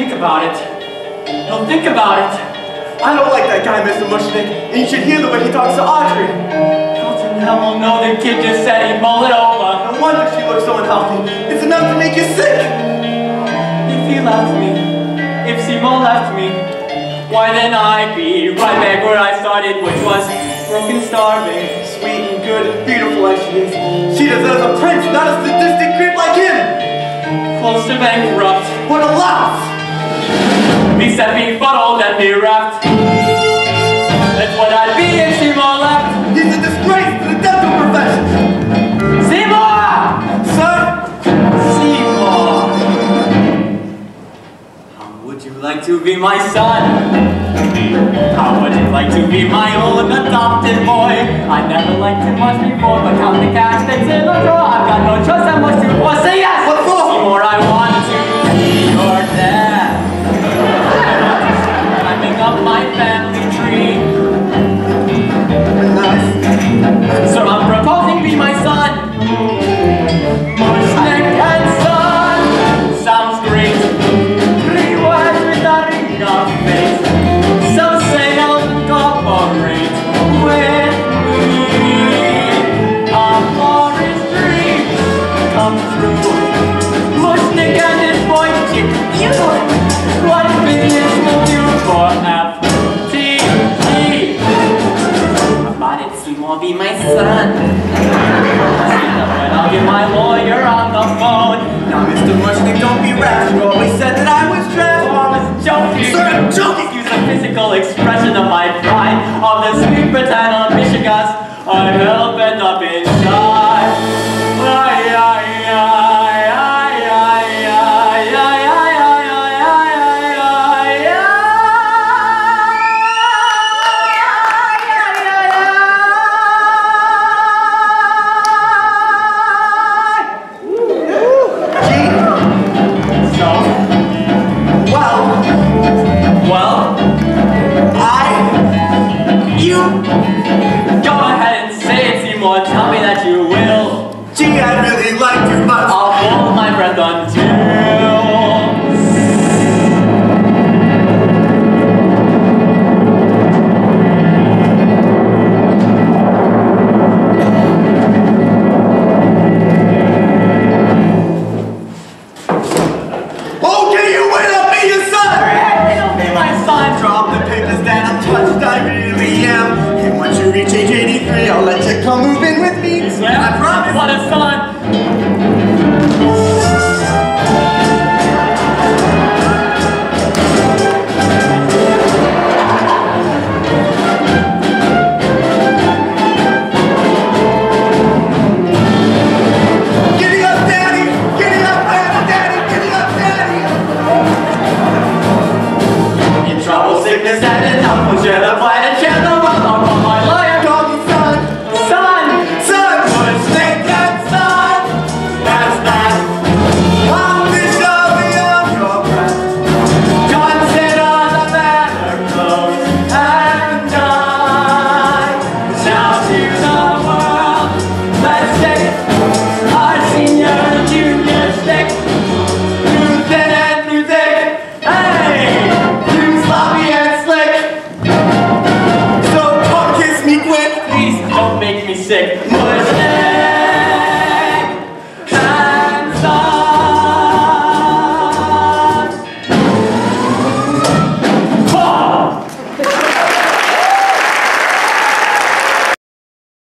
think about it. He'll think about it. I don't like that guy, Mr. Mushnik, and you should hear the way he talks to Audrey. Colton hell will know the kid just said he'd mull it over. No wonder she looks so unhealthy. It's enough to make you sick. If he left me, if Seymour left me, why then I'd be right back where I started, which was broken, starving. Sweet and good and beautiful as she is, she deserves a prince, not a sadistic creep like him. Close to bankrupt. What a loss! Be set me fuddled and bereft. That's what I'd be if Seymour left. He's a disgrace to the dental profession. Seymour! Sir, Seymour! How would you like to be my son? How would you like to be my own adopted boy? I never liked him much before, but count the cash that's in the drawer. I've got no choice, I must do more. Be my son. When I'll get my lawyer on the phone. Now, Mr. Don't be rash. You always said that I was trash. Joking. I'm joking. A physical expression of my pride, of the sweet pretend on Michigas. I hell bent up inside. Go ahead and say it, Seymour. Tell me that you will. gee, I really like you much. I'll hold my breath until. Okay, you win. I'm your son. Okay, my son dropped the papers. Dad, I'm touched by you and once you reach age 83, I'll let you come Please don't make me sick.